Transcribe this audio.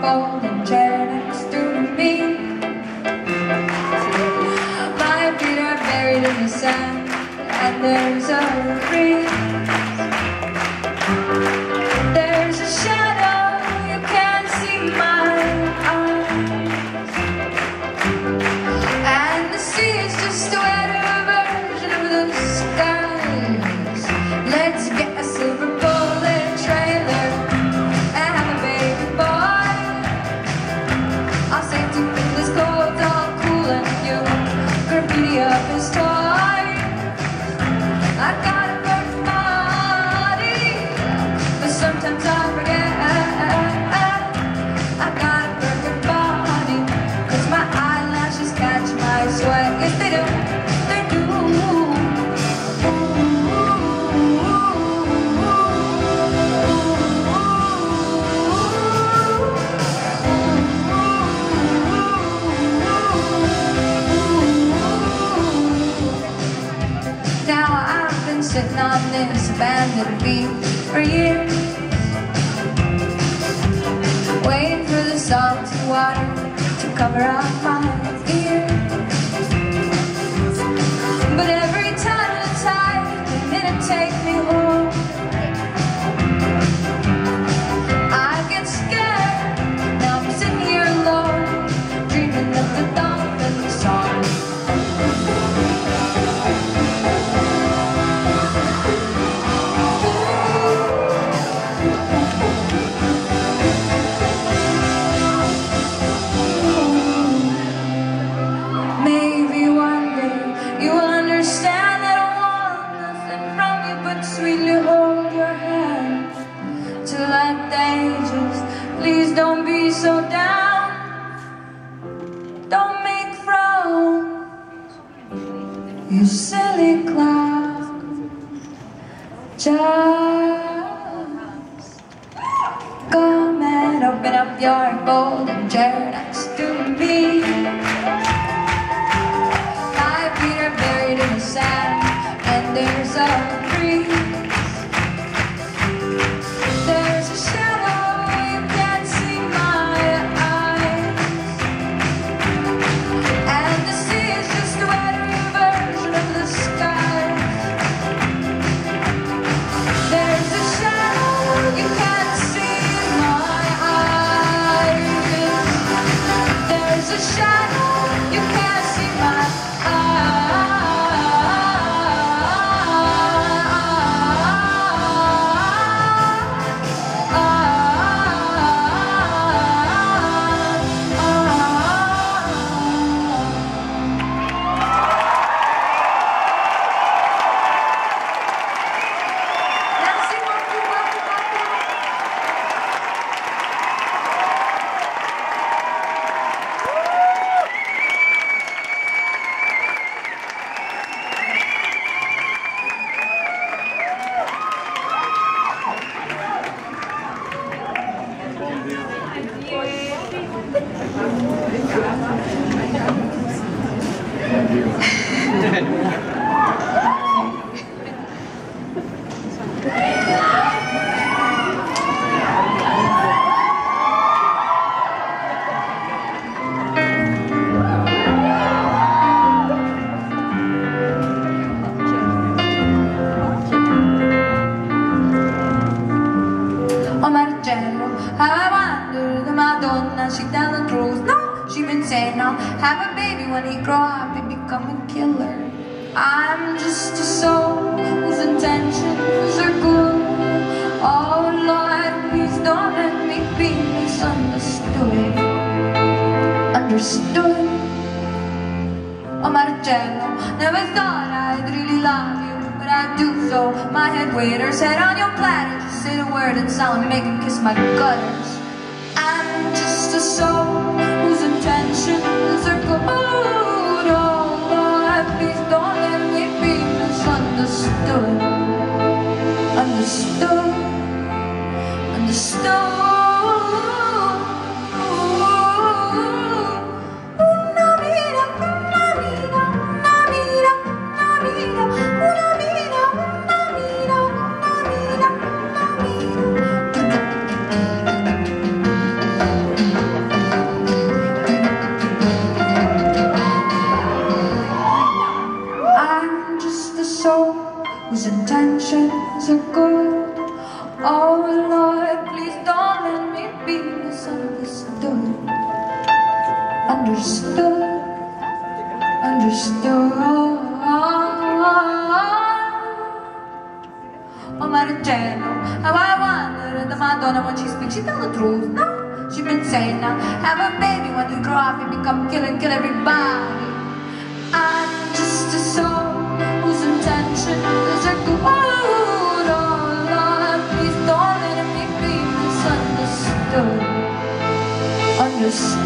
folding chair next to me. My feet are buried in the sand, and there's a breeze. Abandoned beach for years Waiting for the salty water to cover up my ears But every time came in and take me home Don't make frowns, you silly clown. Just come and open up your golden chair next to me. I wonder the Madonna, she tell the truth. No, she been saying now, have a baby when he grow up, he become a killer. I'm just a soul whose intentions are good. Oh Lord, please don't let me be misunderstood. Understood? Oh Marcello, never thought I'd really love you, but I do so. My head waiter's head on your platter, say the word and sound make him kiss my gutters. I'm just a soul whose intentions are good. Oh Lord, please don't let me be misunderstood. Understood, understood. Understood, understood. Oh Marcello, how I wonder the Madonna when she speaks, she tell the truth, no? She been saying now, have a baby when you grow up and become kill and kill everybody. I'm just a soul whose intention is a good. Oh Lord, please don't let me be misunderstood. Understood.